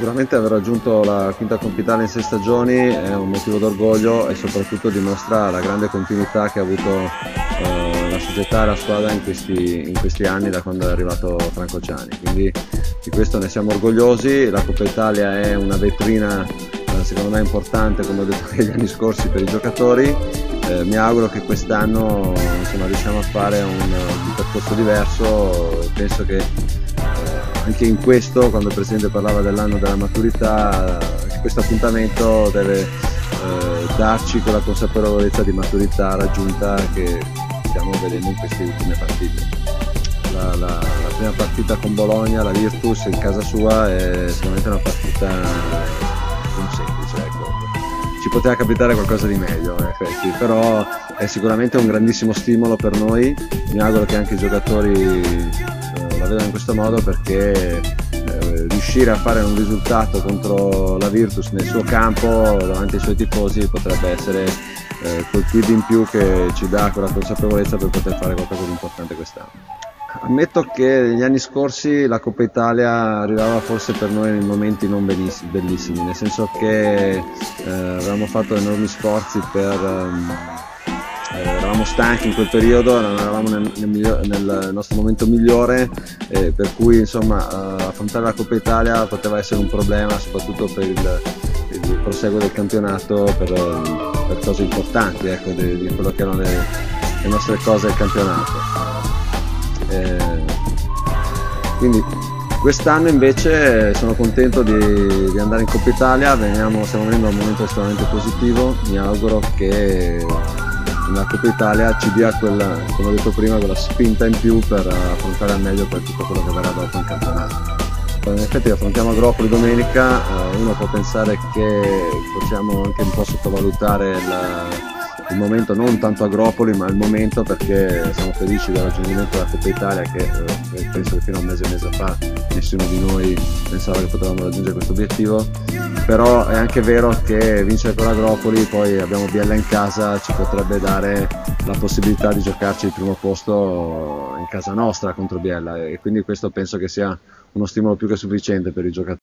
Sicuramente aver raggiunto la quinta Coppa Italia in sei stagioni è un motivo d'orgoglio e soprattutto dimostra la grande continuità che ha avuto eh, la società e la squadra in questi, in questi, anni da quando è arrivato Franco Ciani. Quindi di questo ne siamo orgogliosi, la Coppa Italia è una vetrina eh, secondo me importante come ho detto negli anni scorsi per i giocatori. Eh, mi auguro che quest'anno riusciamo a fare un, un percorso diverso, penso che anche in questo, quando il Presidente parlava dell'anno della maturità, questo appuntamento deve eh, darci quella consapevolezza di maturità raggiunta che stiamo vedendo in queste ultime partite. La, la, la prima partita con Bologna, la Virtus in casa sua, è sicuramente una partita non semplice. Ecco. Ci poteva capitare qualcosa di meglio, in effetti, però è sicuramente un grandissimo stimolo per noi. Mi auguro che anche i giocatori la vedo in questo modo perché eh, riuscire a fare un risultato contro la Virtus nel suo campo davanti ai suoi tifosi potrebbe essere eh, quel quid in più che ci dà quella consapevolezza per poter fare qualcosa di importante quest'anno. Ammetto che negli anni scorsi la Coppa Italia arrivava forse per noi in momenti non bellissimi, nel senso che eh, avevamo fatto enormi sforzi per ehm, eh, eravamo stanchi in quel periodo, non eravamo nel, nel, nel nostro momento migliore, eh, per cui insomma eh, affrontare la Coppa Italia poteva essere un problema soprattutto per il, il proseguo del campionato, per, per cose importanti, ecco, di, di, quello che erano le, le, nostre cose del campionato. Eh, quindi Quest'anno invece sono contento di, di, andare in Coppa Italia, Veniamo, stiamo venendo a un momento estremamente positivo, mi auguro che la Coppa Italia ci dia quella, come ho detto prima, quella spinta in più per affrontare al meglio per tutto quello che verrà dopo in campionato. In effetti affrontiamo Agropoli domenica, eh, uno può pensare che possiamo anche un po' sottovalutare la, il momento non tanto Agropoli ma il momento perché siamo felici del raggiungimento della Coppa Italia che eh, penso che fino a un mese e mezzo fa nessuno di noi pensava che potevamo raggiungere questo obiettivo però è anche vero che vincere con l'Agropoli poi abbiamo Biella in casa ci potrebbe dare la possibilità di giocarci il primo posto in casa nostra contro Biella. E quindi questo penso che sia uno stimolo più che sufficiente per i giocatori